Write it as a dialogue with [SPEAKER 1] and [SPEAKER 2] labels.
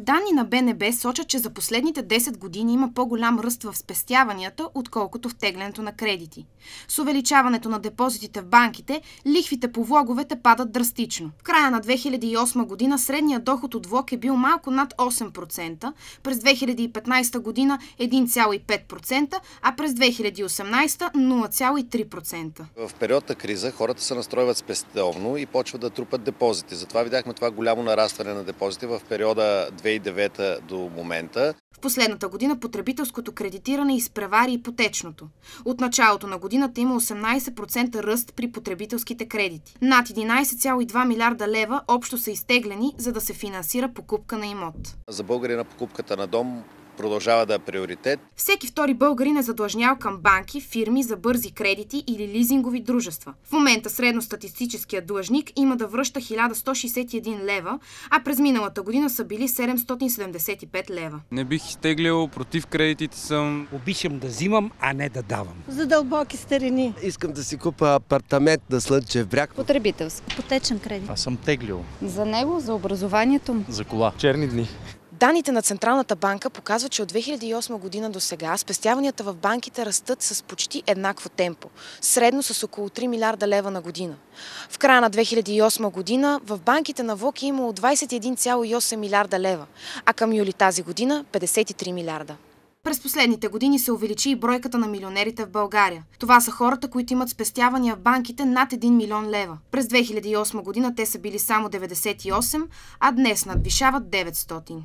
[SPEAKER 1] Данни на БНБ сочат, че за последните 10 години има по-голям ръст в спестяванията, отколкото в теглянето на кредити. С увеличаването на депозитите в банките, лихвите по влоговете падат драстично. В края на 2008 година средният доход от влог е бил малко над 8%, през 2015 година 1,5%, а през 2018 0,3%.
[SPEAKER 2] В период на криза хората се настройват спестовно и почват да трупат депозити. Затова видяхме това голямо нарастване на депозити в периода 2009 до момента.
[SPEAKER 1] В последната година потребителското кредитиране изпревари ипотечното. От началото на годината има 18% ръст при потребителските кредити. Над 11,2 милиарда лева общо са изтеглени, за да се финансира покупка на имот.
[SPEAKER 2] За българина покупката на дом продължава да е приоритет.
[SPEAKER 1] Всеки втори българин е задлъжнял към банки, фирми за бързи кредити или лизингови дружества. В момента средностатистическият длъжник има да връща 1161 лева, а през миналата година са били 775 лева.
[SPEAKER 3] Не бих изтеглил, против кредитите съм.
[SPEAKER 4] Обичам да взимам, а не да давам.
[SPEAKER 5] За дълбоки старини.
[SPEAKER 6] Искам да си купа апартамент на Слънчев бряг.
[SPEAKER 7] Потребителски.
[SPEAKER 5] Потечен кредит.
[SPEAKER 8] Аз съм теглил.
[SPEAKER 7] За него, за образованието му.
[SPEAKER 8] За кола.
[SPEAKER 3] Черни дни.
[SPEAKER 1] Данните на Централната банка показват, че от 2008 година до сега спестяванията в банките растат с почти еднакво темпо, средно с около 3 милиарда лева на година. В края на 2008 година в банките на ВОК е имало 21,8 милиарда лева, а към юли тази година 53 милиарда. През последните години се увеличи и бройката на милионерите в България. Това са хората, които имат спестявания в банките над 1 милион лева. През 2008 година те са били само 98, а днес надвишават 900.